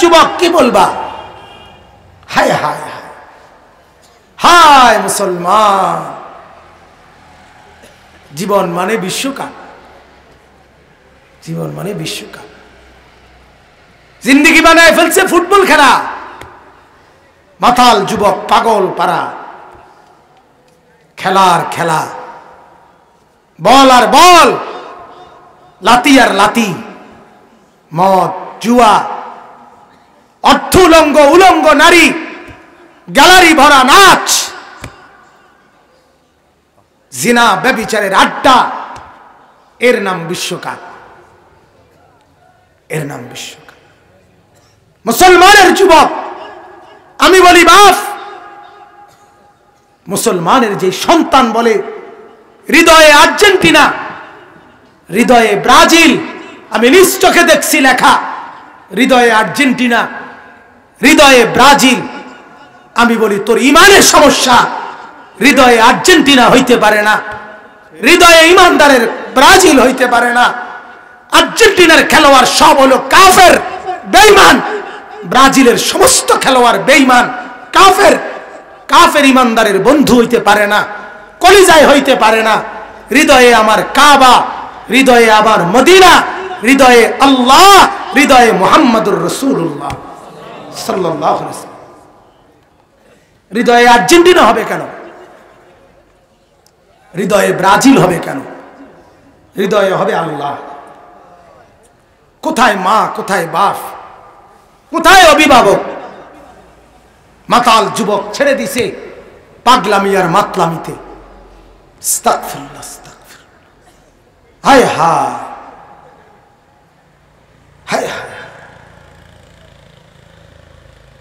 যুবক, কি বলবা? হায় হায় হায়। হায়, মুসলমান। জীবন মানে বিশ্বকাপ। জীবন মানে বিশ্বকাপ। জিন্দিগি বানায় ফেলছে ফুটবল খেলা। মাতাল যুবক, পাগল পারা খেলার খেলা। বল আর বল। লাতি আর লাতি। মদ, জুয়া। অর্থ উলঙ্গ উলঙ্গ নারী, গ্যালারি ভরা নাচ। জিনা ব্যবিচারের আড্ডা, এর নাম বিশ্বকাপ। এর নাম বিশ্বকাপ। মুসলমানের যুবক, আমি বলি বাপ মুসলমানের যে সন্তান বলে, হৃদয়ে আর্জেন্টিনা, হৃদয়ে ব্রাজিল, আমি নিজ চোখে দেখছি লেখা, হৃদয়ে আর্জেন্টিনা। হৃদয়ে ব্রাজিল। আমি বলি, তোর ইমানের সমস্যা। হৃদয়ে আর্জেন্টিনা হইতে পারে না। হৃদয়ে ইমানদারের ব্রাজিল হইতে পারে না। আর্জেন্টিনার খেলোয়াড় সব হলো কাফের বেইমান ব্রাজিলের সমস্ত খেলোয়াড় বেইমান কাফের। কাফের ইমানদারের বন্ধু হইতে পারে না, কলিজায় হইতে পারে না। হৃদয়ে আমার কাবা, হৃদয়ে আমার মদিনা, হৃদয়ে আল্লাহ, হৃদয়ে মোহাম্মদুর রসুল্লাহ হৃদয়ে আর্জেন্টিনা হবে কেন? হৃদয়ে ব্রাজিল হবে কেন? হৃদয়ে হবে আল্লাহ। কোথায় মা, কোথায় বাপ? কোথায় অভিভাবক? মাতাল যুবক ছেড়ে দিছে পাগলামি আর মাতলামিতে। হায় হায়। হায় হায়।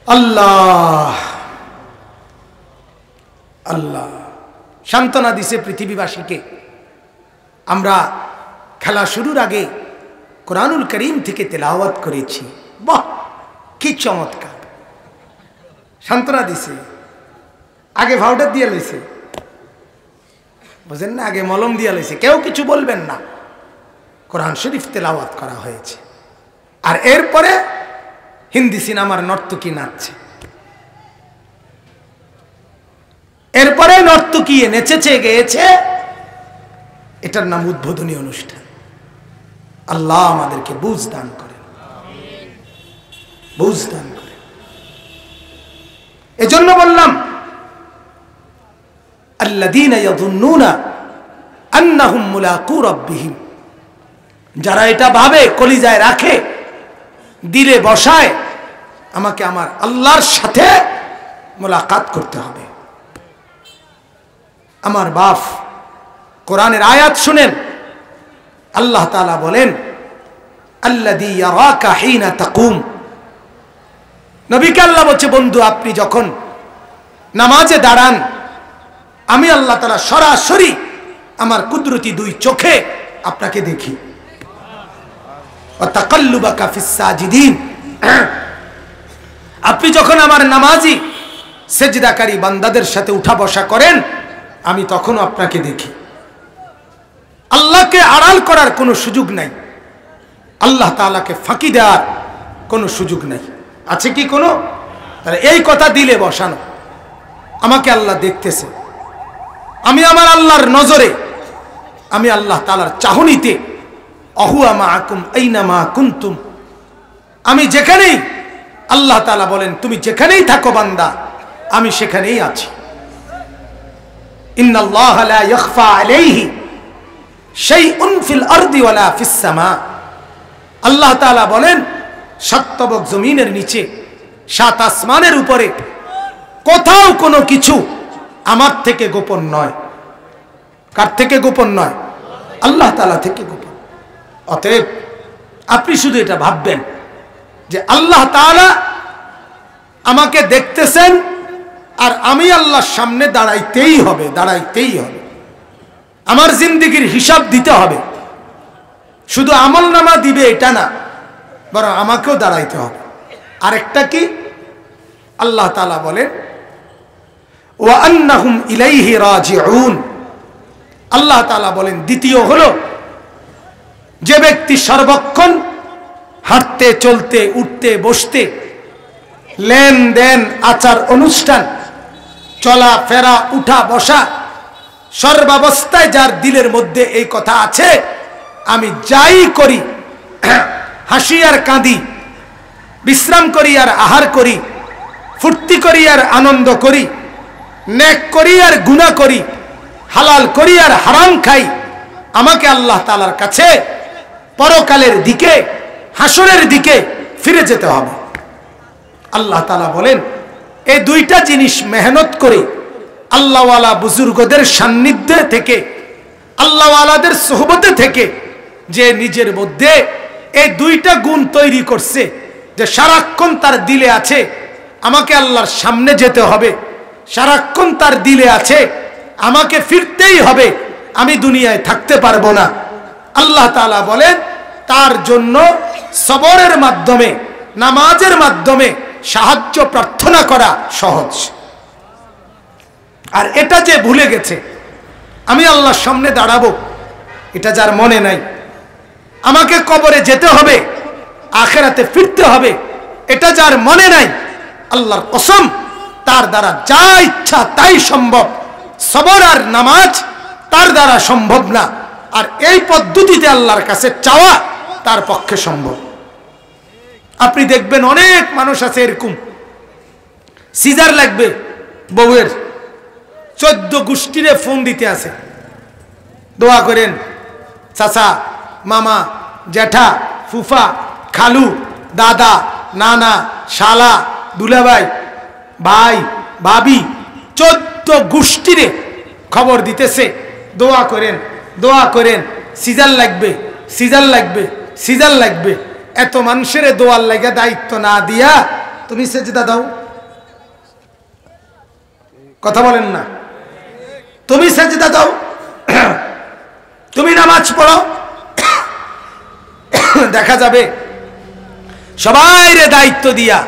আল্লাহ। আল্লাহ। সান্ত্বনা দিছে পৃথিবীবাসীকে। আমরা খেলা শুরুর আগে কোরআনুল করিম থেকে তেলাওয়াত করেছি। বাহ, কি চমৎকার। সান্ত্বনা দিছে। আগে ভাউডার দিয়ে লইছে। বুঝেন না, আগে মলম দিয়ে লইছে। কেউ কিছু বলবেন না। কোরআন শরীফ তেলাওয়াত করা হয়েছে। আর এরপরে হিন্দি সিনেমার নর্তকী নাচছে। এরপরে নর্তকী নেচেছে, গেয়েছে। এটার নাম উদ্বোধনী অনুষ্ঠান। আল্লাহ আমাদেরকে বুঝ দান করেন। বুঝ দান করেন। এজন্য বললাম যারা এটা ভাবে, কলিজায় রাখে দিলে বসায়, আমাকে আমার আল্লাহর সাথে মোলাকাত করতে হবে আমার বাপ কোরআনের আয়াত শুনেন, আল্লাহ তালা বলেন তাকুম নবীকে আল্লাহ বলছে, বন্ধু, আপনি যখন নামাজে দাঁড়ান, আমি আল্লাহ তালা সরাসরি আমার কুদরতি দুই চোখে আপনাকে দেখি। আপনি যখন আমার নামাজি, সেজদাকারী বান্দাদের সাথে উঠা বসা করেন, আমি তখনও আপনাকে দেখি। আল্লাহকে আড়াল করার কোনো সুযোগ নাই। আল্লাহ তাআলাকে ফাঁকি দেওয়ার কোনো সুযোগ নাই। আছে কি কোনো? তাহলে এই কথা দিলে বসানো। আমাকে আল্লাহ দেখতেছে। আমি আমার আল্লাহর নজরে, আমি আল্লাহ তালার চাহনিতে অহুয়া মা আকুম এইনা মা কুন্তুম আমি যেখানেই, আল্লাহ তালা বলেন, তুমি যেখানেই থাকো বান্দা, আমি সেখানেই আছি। আল্লাহ বলেন সত্যবক জমিনের নিচে, সাত আসমানের উপরে, কোথাও কোনো কিছু আমার থেকে গোপন নয়। কার থেকে গোপন নয়? আল্লাহ তালা থেকে গোপন। অতএব আপনি শুধু এটা ভাববেন যে আল্লাহ তাআলা আমাকে দেখতেছেন আর আমি আল্লাহর সামনে দাঁড়াইতেই হবে দাঁড়াইতেই হবে। আমার জিন্দিগির হিসাব দিতে হবে। শুধু আমল নামা দিবে এটা না, বরং আমাকেও দাঁড়াইতে হবে। আরেকটা কি? আল্লাহ তালা বলেন ও আন্নাহুম ইলাইহি রাজিউন। আল্লাহ তালা বলেন, দ্বিতীয় হলো যে ব্যক্তি সর্বক্ষণ হাঁটতে, চলতে, উঠতে, বসতে লেনদেন, আচার, অনুষ্ঠান, চলা, ফেরা, উঠা, বসা সর্বাবস্থায় যার দিলের মধ্যে এই কথা আছে, আমি যাই করি, হাসি আর কাঁদি, বিশ্রাম করি আর আহার করি, ফুর্তি করি আর আনন্দ করি, নেক করি আর গুণা করি, হালাল করি আর হারাম খাই, আমাকে আল্লাহ তালার কাছে পরকালের দিকে, হাসরের দিকে ফিরে যেতে হবে। আল্লাহ তালা বলেন এই দুইটা জিনিস মেহনত করে আল্লাহওয়ালা বুজুর্গদের সান্নিধ্যে থেকে, আল্লাহওয়ালাদের সোহবতে থেকে যে নিজের মধ্যে এই দুইটা গুণ তৈরি করছে, যে সারাক্ষণ তার দিলে আছে, আমাকে আল্লাহর সামনে যেতে হবে। সারাক্ষণ তার দিলে আছে, আমাকে ফিরতেই হবে, আমি দুনিয়ায় থাকতে পারব না। আল্লাহ তালা বলেন তার জন্য সবরের মাধ্যমে, নামাজের মাধ্যমে সাহায্য, প্রার্থনা করা সহজ। আর এটা যে ভুলে গেছে, আমি আল্লাহর সামনে দাঁড়াবো, এটা যার মনে নাই। আমাকে কবরে যেতে হবে, আখেরাতে ফিরতে হবে, এটা যার মনে নাই। আল্লাহর কসম, তার দ্বারা যা ইচ্ছা তাই সম্ভব। সবর আর নামাজ তার দ্বারা সম্ভব না। আর এই পদ্ধতিতে আল্লাহর কাছে চাওয়া তার পক্ষে সম্ভব। আপনি দেখবেন অনেক মানুষ আছে এরকম। সিজার লাগবে বউয়ের। চোদ্দ গোষ্ঠীরে ফোন দিতে আছে। দোয়া করেন, চাচা, মামা, জ্যাঠা, ফুফা, খালু, দাদা, নানা, শালা, দুলাভাই, ভাই, ভাবি, চোদ্দ গোষ্ঠীরে খবর দিতেছে। দোয়া করেন দোয়া করেন, সিজার লাগবে সিজার লাগবে। সিজার লাগবে। এত মানুষের দোয়ার লাগে দায়িত্ব না দিয়া তুমি সেজদা দাও। কথা বলেন না। তুমি সেজদা দাও। তুমি নামাজ পড়ো। দেখা যাবে সবাই রে দায়িত্ব দিয়া।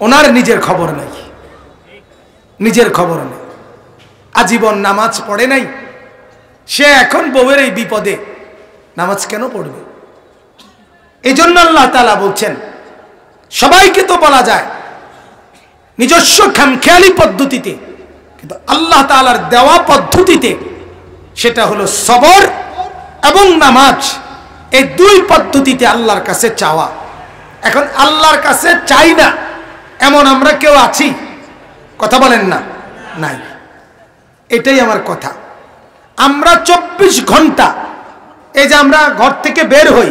ওনার নিজের খবর নাই। নিজের খবর নেই। আজীবন নামাজ পড়ে নাই। সে এখন বউয়ের এই বিপদে নামাজ কেন পড়বে? এই জন্য আল্লাহ তালা বলছেন, সবাইকে তো বলা যায় নিজস্ব খামখেয়ালি পদ্ধতিতে, কিন্তু আল্লাহ তালার দেওয়া পদ্ধতিতে সেটা হলো সবর এবং নামাজ। এই দুই পদ্ধতিতে আল্লাহর কাছে চাওয়া। এখন আল্লাহর কাছে চাই না, এমন আমরা কেউ আছি? কথা বলেন না? নাই। এটাই আমার কথা। আমরা চব্বিশ ঘণ্টা, এই যে আমরা ঘর থেকে বের হই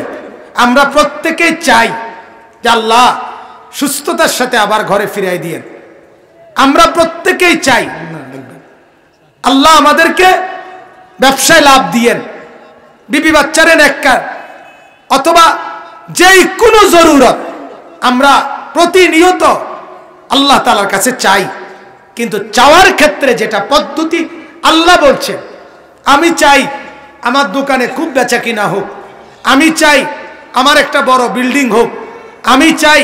আমরা প্রত্যেকেই চাই যে আল্লাহ সুস্থতার সাথে আবার ঘরে ফিরাই দিয়েন আমরা প্রত্যেকেই চাই আল্লাহ আমাদেরকে ব্যবসায় লাভ দিয়েন, বিবি বাচ্চারেন এককার অথবা যেই কোনো জরুরত আমরা প্রতিনিয়ত আল্লাহ তালার কাছে চাই। কিন্তু চাওয়ার ক্ষেত্রে যেটা পদ্ধতি আল্লাহ বলছেন, আমি চাই আমার দোকানে খুব বেচা কিনা হোক, আমি চাই আমার একটা বড় বিল্ডিং হোক, আমি চাই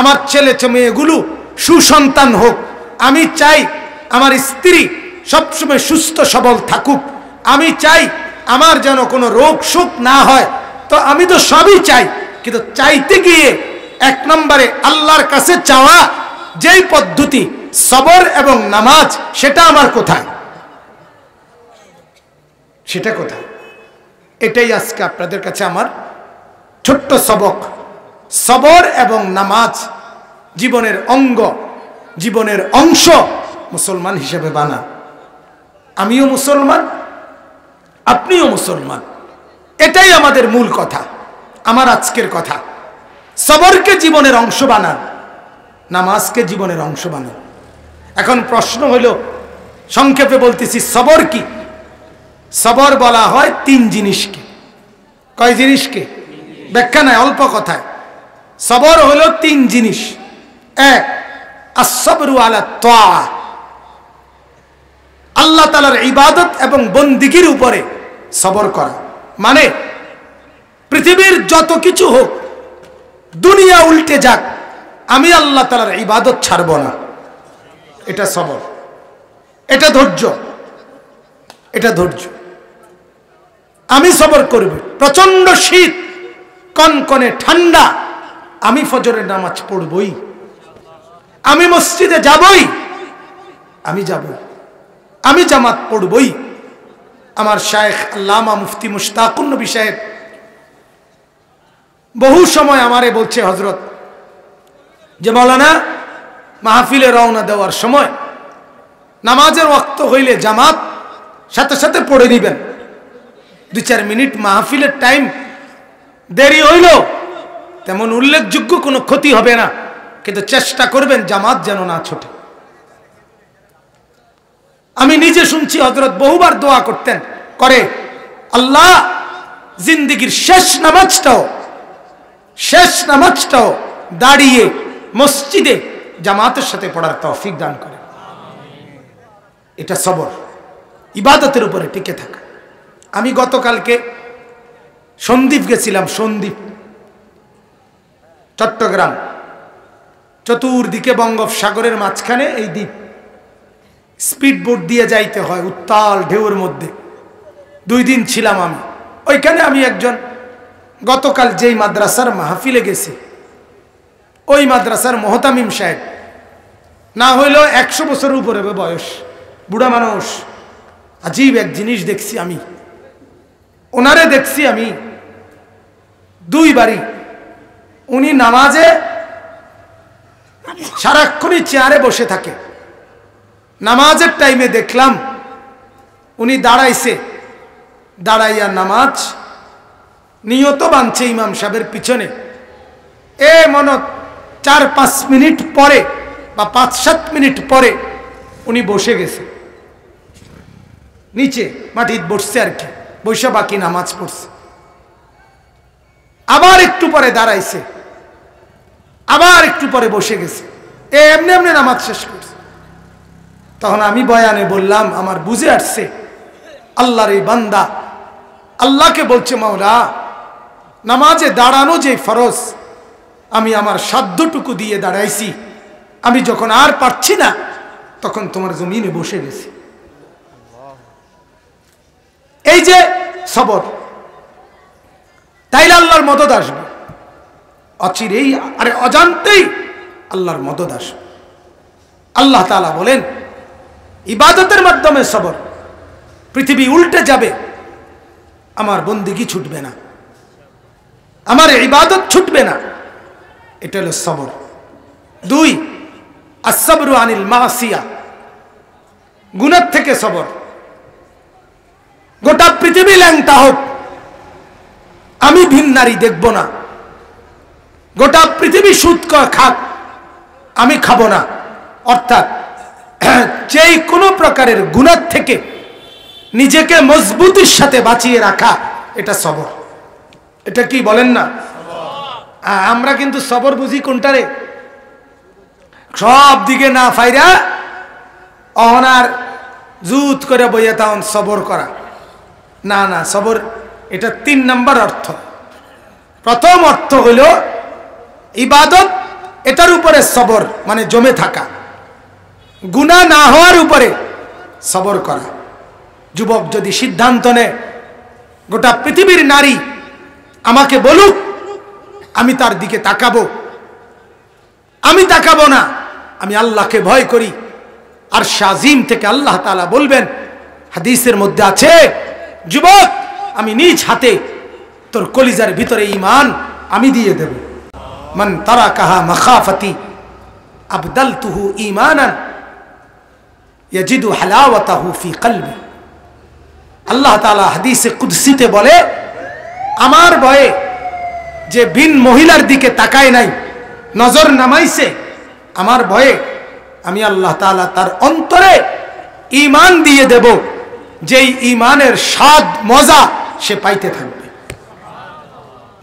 আমার ছেলে মেয়েগুলো সুসন্তান হোক। আমি চাই আমার স্ত্রী সবসময় সুস্থ, সবল থাকুক। আমি চাই আমার যেন কোনো রোগ সুখ না হয়। তো আমি তো সবই চাই, কিন্তু চাইতে গিয়ে এক নম্বরে আল্লাহর কাছে চাওয়া যেই পদ্ধতি, সবর এবং নামাজ, সেটা আমার কোথায়? সেটা কোথায়? এটাই আজকে আপনাদের কাছে আমার ছোট্ট সবক। সবর এবং নামাজ জীবনের অঙ্গ, জীবনের অংশ মুসলমান হিসেবে বানা। আমিও মুসলমান, আপনিও মুসলমান। এটাই আমাদের মূল কথা, আমার আজকের কথা। সবরকে জীবনের অংশ বানান, নামাজকে জীবনের অংশ বানান। এখন প্রশ্ন হইল, সংক্ষেপে বলতেছি, সবর কি? সবর বলা হয় তিন জিনিসকে। কয় জিনিসকে? ব্যাখ্যা নাই, অল্প কথায়। সবর হলো তিন জিনিস। এক আসবরু আলা তোয়া আল্লাহ তালার ইবাদত এবং বন্দিগির উপরে সবর করা। মানে পৃথিবীর যত কিছু হোক, দুনিয়া উল্টে যাক, আমি আল্লাহ তালার ইবাদত ছাড়ব না। এটা সবর। এটা ধৈর্য। এটা ধৈর্য। আমি সবর করব। প্রচণ্ড শীত। কনকনে ঠান্ডা, আমি ফজরের নামাজ পড়বই। আমি মসজিদে যাবই, আমি যাব আমি জামাত পড়বই। আমার শায়েখ আল্লামা মুফতি মুশতাকুন নবী সাহেব বহু সময় আমারে বলছে হজরত যে মৌলানা মাহফিলে রওনা দেওয়ার সময় নামাজের ওক্ত হইলে জামাত সাথে সাথে পড়ে নিবেন। দু চার মিনিট মাহফিলের টাইম দেরি হইল। তেমন উল্লেখযোগ্য কোনো ক্ষতি হবে না, কিন্তু চেষ্টা করবেন জামাত যেন না ছোটে। আমি নিজে শুনছি হজরত বহুবার দোয়া করতেন, করে, আল্লাহ, জিন্দিগির শেষ নামাজটাও শেষ নামাজটাও দাঁড়িয়ে মসজিদে জামাতের সাথে পড়ার তৌফিক দান করে এটা সবর, ইবাদতের উপরে টিকে থাকা। আমি গতকালকে সন্দীপ গেছিলাম, সন্দীপ। চট্টগ্রাম। চতুর্দিকে বঙ্গোপসাগরের মাঝখানে এই দ্বীপ। স্পিড বোট দিয়ে যাইতে হয় উত্তাল ঢেউর মধ্যে। দুই দিন ছিলাম আমি। ওইখানে আমি একজন, গতকাল যেই মাদ্রাসার মাহফিলে গেছি। ওই মাদ্রাসার মহতামিম সাহেব। না হইলেও একশো বছরের উপরে বয়স, বুড়া মানুষ। আজীব এক জিনিস দেখছি আমি। ওনারে দেখছি আমি। দুই বাড়ি। উনি নামাজে সারাক্ষণই চেয়ারে বসে থাকে। নামাজের টাইমে দেখলাম উনি দাঁড়াইছে। দাঁড়াইয়া নামাজ নিয়ত বানছে ইমাম সাহেবের পিছনে। এ মন চার পাঁচ মিনিট পরে বা পাঁচ সাত মিনিট পরে উনি বসে গেছে। নিচে মাটির বসছে আর কি। বৈশা বাকি নামাজ পড়ছে। আবার একটু পরে দাঁড়াইছে। আবার একটু পরে বসে গেছে। এমনি এমনি নামাজ শেষ করছে। তখন আমি বয়ানে বললাম, আমার বুঝে আসছে, আল্লাহর এই বান্দা আল্লাহকে বলছে, মাওলা, নামাজে দাঁড়ানো যে ফরজ, আমি আমার সাধ্যটুকু দিয়ে দাঁড়াইছি। আমি যখন আর পারছি না, তখন তোমার জমিনে বসে গেছি। এই যে সবর তাইলে আল্লাহর মদত আসবে। অচিরেই আরে অজান্তেই আল্লাহর মদত আসবে। আল্লাহ তালা বলেন, ইবাদতের মাধ্যমে সবর, পৃথিবী উল্টে যাবে, আমার বন্দিগি ছুটবে না, আমার ইবাদত ছুটবে না। এটা হলো সবর। দুই আসবরু আনিল মাসিয়া গুণের থেকে সবর। গোটা পৃথিবী ল্যাংটা হোক আমি ভিন নারী দেখব না। গোটা পৃথিবী সুদ খাক, আমি খাব না। অর্থাৎ, যেই কোনো প্রকারের গুণার থেকে নিজেকে মজবুতির সাথে বাঁচিয়ে রাখা, এটা সবর। এটা কি বলেন না? আমরা কিন্তু সবর বুঝি কোনটারে? সব দিকে না ফাইরা অহনার জুত করে বইয়ে তখন সবর করা। না না, সবর এটা তিন নম্বর অর্থ। প্রথম অর্থ হইল ইবাদত, এটার উপরে সবর মানে জমে থাকা। গুণা না হওয়ার উপরে সবর করা। যুবক যদি সিদ্ধান্ত নেয়, গোটা পৃথিবীর নারী আমাকে বলুক, আমি তার দিকে তাকাবো। আমি তাকাবো না, আমি আল্লাহকে ভয় করি। আর শাজিম থেকে আল্লাহ তালা বলবেন, হাদিসের মধ্যে আছে, যুবক আমি নিজ হাতে তোর কলিজার ভিতরে ইমান আমি দিয়ে দেব। মান তারা কাহা মখাফতি আবদাল তুহু ইমানান হালাওয়াতাহু ফি কলবি। আল্লাহ তাআলা হাদিসে কুদসিতে বলে, আমার ভয়ে যে বিন মহিলার দিকে তাকায় নাই, নজর নামাইছে, আমার ভয়ে আমি আল্লাহ তাআলা তার অন্তরে ইমান দিয়ে দেব। যেই ইমানের স্বাদ, মজা সে পাইতে থাকবে।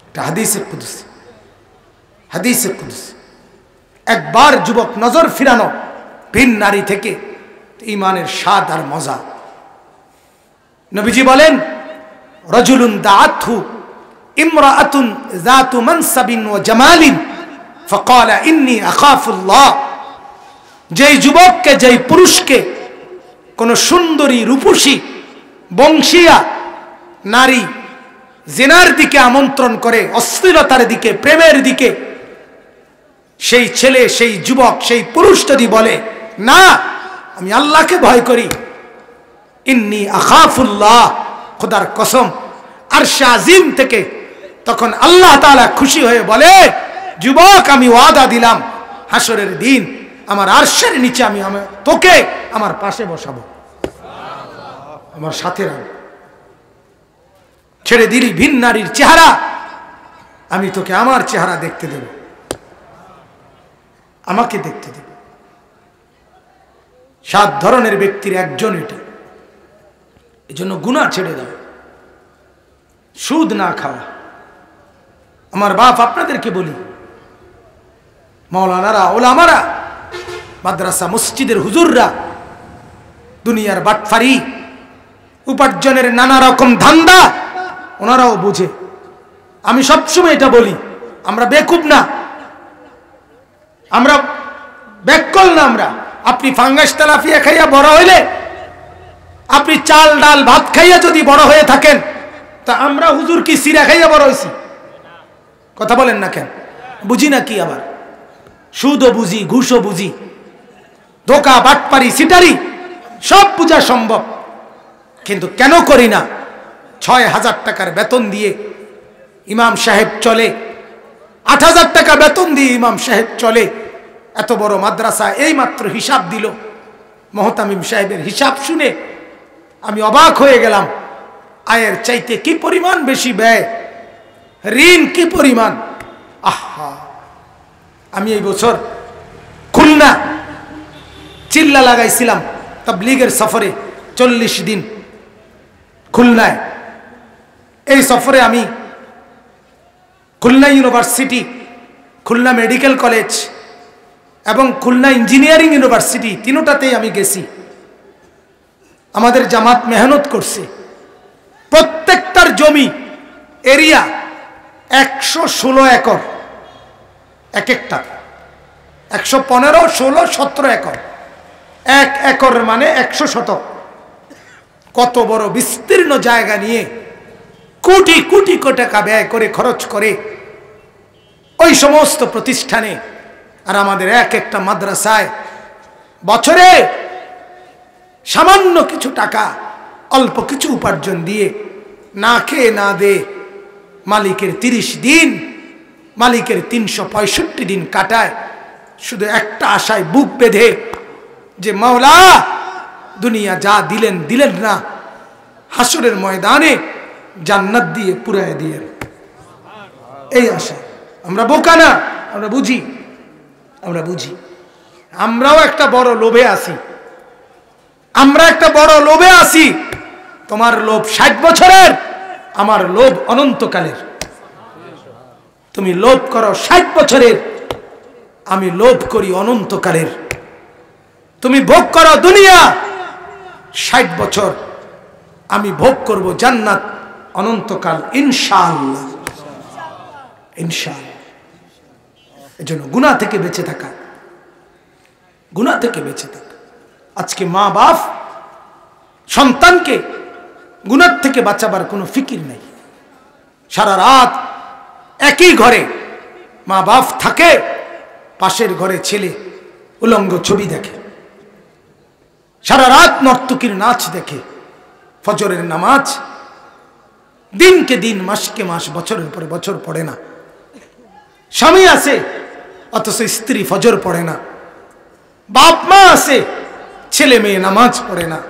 এটা হাদিসে কুদসি। হাদিসে কুদসি। একবার যুবক নজর ফিরানো ভিন নারী থেকে ইমানের স্বাদ আর মজা। নবীজি বলেন, রজুলুন দাআতহু ইমরাআতুন যাতু মানসাবিন ওয়া জামালিন ফাকালা ইন্নী আখাফুল্লাহ। যেই যুবককে, যেই পুরুষকে কোন সুন্দরী রূপসী, বংশীয়া নারী জেনার দিকে আমন্ত্রণ করে, অশ্লীলতার দিকে, প্রেমের দিকে, সেই ছেলে, সেই যুবক, সেই পুরুষ যদি বলে, না, আমি আল্লাহকে ভয় করি, ইন্নি আখাফুল্লাহ, খোদার কসম আর শাজিম থেকে তখন আল্লাহ তাআলা খুশি হয়ে বলে, যুবক, আমি ওয়াদা দিলাম হাসরের দিন আমার আরশের নিচে আমি তোকে আমার পাশে বসাবো, আমার সাথে রাখব। ছেড়ে দিলি ভিন নারীর চেহারা, আমি তোকে আমার চেহারা দেখতে দেব। আমাকে দেখতে দেব। সাত ধরনের ব্যক্তির একজন এটা। জন্য গুণা ছেড়ে দাও। সুদ না খাওয়া। আমার বাপ আপনাদেরকে বলি মৌলানারা ওলামারা, মাদ্রাসা, মসজিদের হুজুররা, দুনিয়ার বাটফারি, উপার্জনের নানা রকম ধান্দা ওনারাও বুঝে। আমি সবসময় এটা বলি, আমরা বেকুব না। আমরা ব্যাকল না আমরা। আপনি ফাঙ্গাস তেলাফিয়া খাইয়া বড় হইলে, আপনি চাল, ডাল, ভাত খাইয়া যদি বড় হয়ে থাকেন, তা আমরা হুজুর কি সিরা খাইয়া বড় হয়েছি কথা বলেন না কেন? বুঝি না কি আবার? সুদও বুঝি, ঘুষও বুঝি। ধোকা, বাটপারি, সিটারি, সব বুঝা সম্ভব। কিন্তু কেন করি না? ছয় হাজার টাকার বেতন দিয়ে ইমাম সাহেব চলে। আট হাজার টাকা বেতন দিয়ে ইমাম সাহেব চলে। এত বড় মাদ্রাসা এই মাত্র হিসাব দিল। মহতামিম সাহেবের হিসাব শুনে আমি অবাক হয়ে গেলাম। আয়ের চাইতে কি পরিমাণ বেশি ব্যয়? ঋণ কি পরিমাণ? আহা! আমি এই বছর খুলনা চিল্লা লাগাইছিলাম। তাবলিগের সফরে চল্লিশ দিন খুলনায়। এই সফরে আমি Khulna university, Khulna medical college এবং খুলনা ইঞ্জিনিয়ারিং ইউনিভার্সিটি তিনোটাতেই আমি গেছি। আমাদের জামাত মেহনত করছে। প্রত্যেকটার জমি, এরিয়া একশো ষোলো একর এক একটা একশো পনেরো, ষোলো, সতেরো একর। এক একর মানে একশো শতক। কত বড় বিস্তীর্ণ জায়গা নিয়ে কোটি কোটি টাকা ব্যয় করে খরচ করে ওই সমস্ত প্রতিষ্ঠানে আর আমাদের এক একটা মাদ্রাসায় বছরে সামান্য কিছু টাকা, অল্প কিছু উপার্জন দিয়ে না খেয়ে না দে মালিকের তিরিশ দিন, মালিকের তিনশো পঁয়ষট্টি দিন কাটায়, শুধু একটা আশায় বুক বেঁধে যে, মাওলা, দুনিয়া যা দিলেন দিলেন না। হাসরের ময়দানে জান্নাত দিয়ে পুরায় দিয়ে। এই আশা। আমরা বোকা না, আমরা বুঝি। আমরা বুঝি। আমরাও একটা বড় লোভে আছি। আমরা একটা বড় লোভে আছি। তোমার লোভ ষাট বছরের, আমার লোভ অনন্তকালের। তুমি লোভ করো ষাট বছরের, আমি লোভ করি অনন্তকালের। তুমি ভোগ করো দুনিয়া ষাট বছর, আমি ভোগ করব জান্নাত। অনন্তকাল, ইনশাআল্লাহ। ইনশাআল্লাহ। এজন্য গুণা থেকে বেঁচে থাকা। গুণা থেকে বেঁচে থাকা। আজকে মা বাপ সন্তানকে গুণার থেকে বাঁচাবার কোনো ফিকির নেই। সারা রাত একই ঘরে মা বাপ থাকে, পাশের ঘরে ছেলে উলঙ্গ ছবি দেখে। সারা রাত নর্তকীর নাচ দেখে, ফজরের নামাজ দিনকে দিন, মাসকে মাস, বছরের পরে বছর পড়ে না। স্বামী আছে, অথচ স্ত্রী ফজর পড়ে না। বাপ মা আছে, ছেলে মেয়ে নামাজ পড়ে না।